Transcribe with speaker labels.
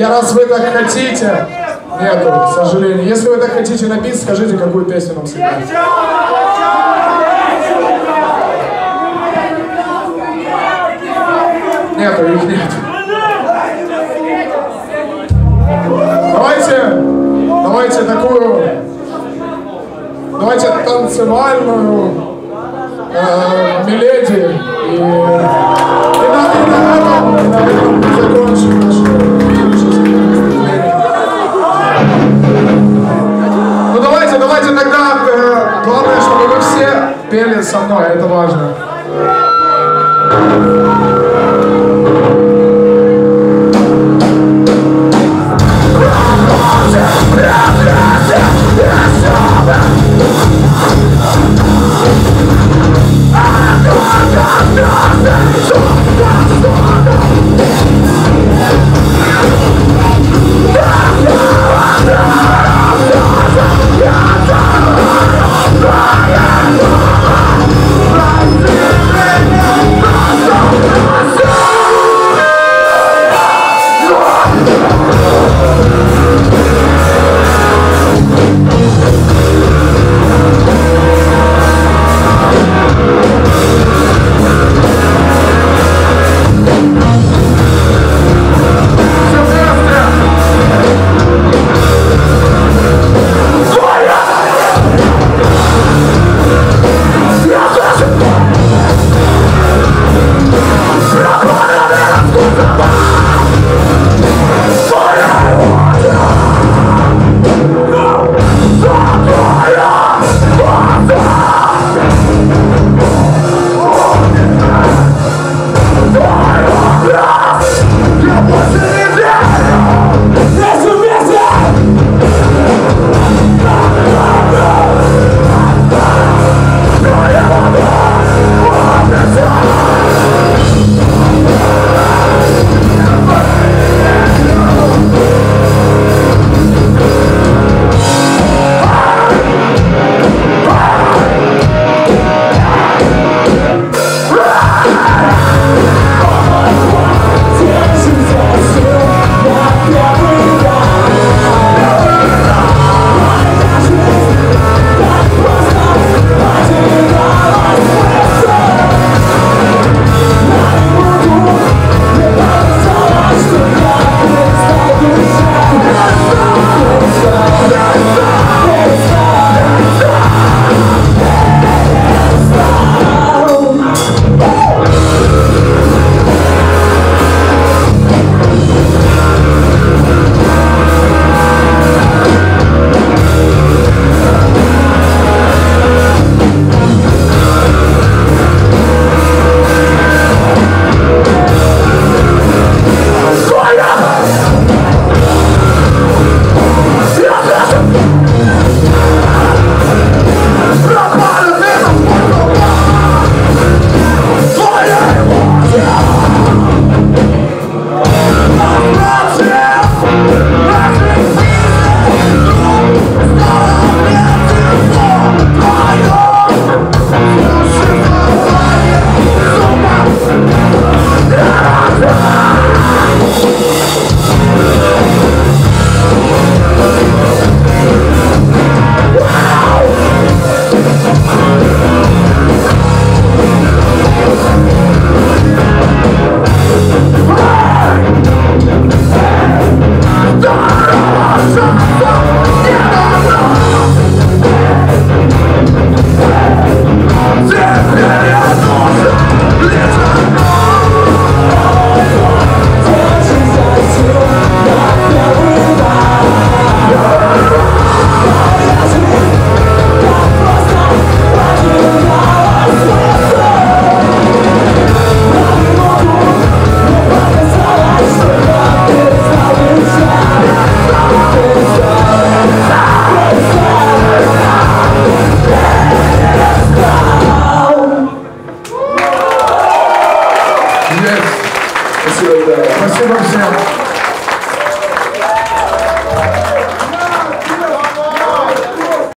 Speaker 1: я раз вы так хотите, нету, к сожалению. Если вы так хотите напить, скажите, какую песню нам сыграть. Нету, их нет. Давайте, давайте такую, давайте танцевальную э, мелодию и, и, на, и на этом, и на этом закончим наше Thank.
Speaker 2: Yes. Monsieur
Speaker 1: le Président,